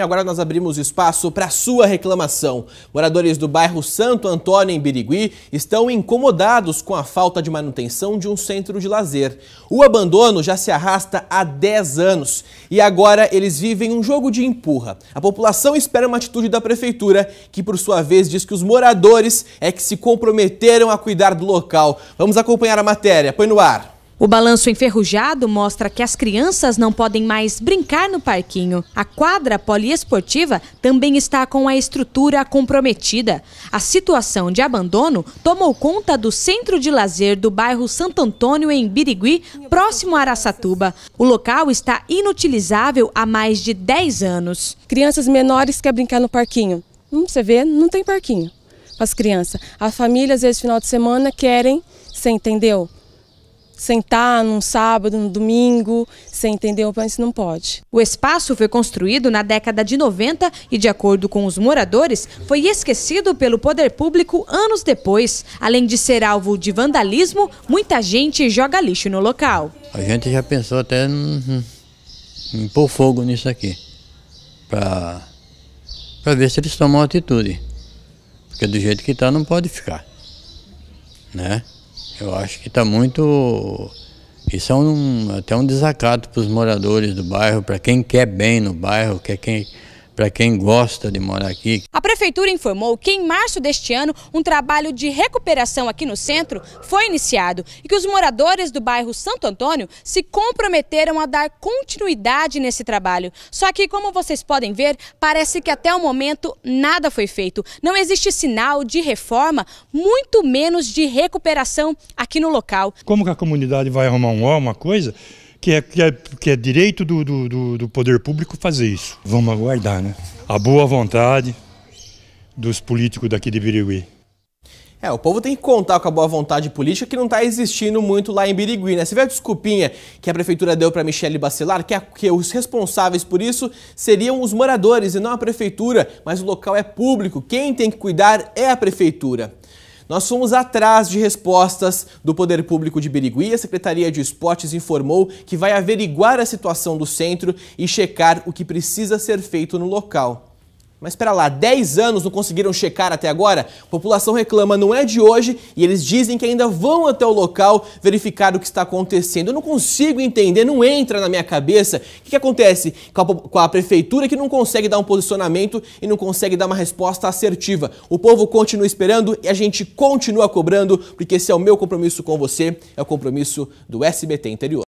Agora nós abrimos espaço para sua reclamação. Moradores do bairro Santo Antônio, em Birigui, estão incomodados com a falta de manutenção de um centro de lazer. O abandono já se arrasta há 10 anos e agora eles vivem um jogo de empurra. A população espera uma atitude da prefeitura, que por sua vez diz que os moradores é que se comprometeram a cuidar do local. Vamos acompanhar a matéria. Põe no ar. O balanço enferrujado mostra que as crianças não podem mais brincar no parquinho. A quadra poliesportiva também está com a estrutura comprometida. A situação de abandono tomou conta do centro de lazer do bairro Santo Antônio, em Birigui, próximo a Araçatuba. O local está inutilizável há mais de 10 anos. Crianças menores querem brincar no parquinho. Hum, você vê, não tem parquinho para as crianças. A família, às vezes, final de semana, querem, você entendeu? Sentar num sábado, no domingo, sem entender o isso não pode. O espaço foi construído na década de 90 e, de acordo com os moradores, foi esquecido pelo poder público anos depois. Além de ser alvo de vandalismo, muita gente joga lixo no local. A gente já pensou até em, em pôr fogo nisso aqui, para ver se eles tomam atitude. Porque do jeito que está não pode ficar, né? Eu acho que está muito. Isso é um, até um desacato para os moradores do bairro, para quem quer bem no bairro, quer quem para quem gosta de morar aqui. A prefeitura informou que em março deste ano um trabalho de recuperação aqui no centro foi iniciado e que os moradores do bairro Santo Antônio se comprometeram a dar continuidade nesse trabalho. Só que, como vocês podem ver, parece que até o momento nada foi feito. Não existe sinal de reforma, muito menos de recuperação aqui no local. Como que a comunidade vai arrumar um uma coisa que é, que é, que é direito do, do, do poder público fazer isso. Vamos aguardar, né? A boa vontade dos políticos daqui de Birigui. É, o povo tem que contar com a boa vontade política que não está existindo muito lá em Birigui, né? Você vê a desculpinha que a prefeitura deu para Michele Bacelar, que, é, que os responsáveis por isso seriam os moradores e não a prefeitura, mas o local é público, quem tem que cuidar é a prefeitura. Nós fomos atrás de respostas do Poder Público de Birigui. A Secretaria de Esportes informou que vai averiguar a situação do centro e checar o que precisa ser feito no local. Mas espera lá, 10 anos não conseguiram checar até agora? A população reclama, não é de hoje, e eles dizem que ainda vão até o local verificar o que está acontecendo. Eu não consigo entender, não entra na minha cabeça. O que, que acontece com a, com a, prefeitura que não consegue dar um posicionamento e não consegue dar uma resposta assertiva? O povo continua esperando e a gente continua cobrando, porque esse é o meu compromisso com você, é o compromisso do SBT Interior.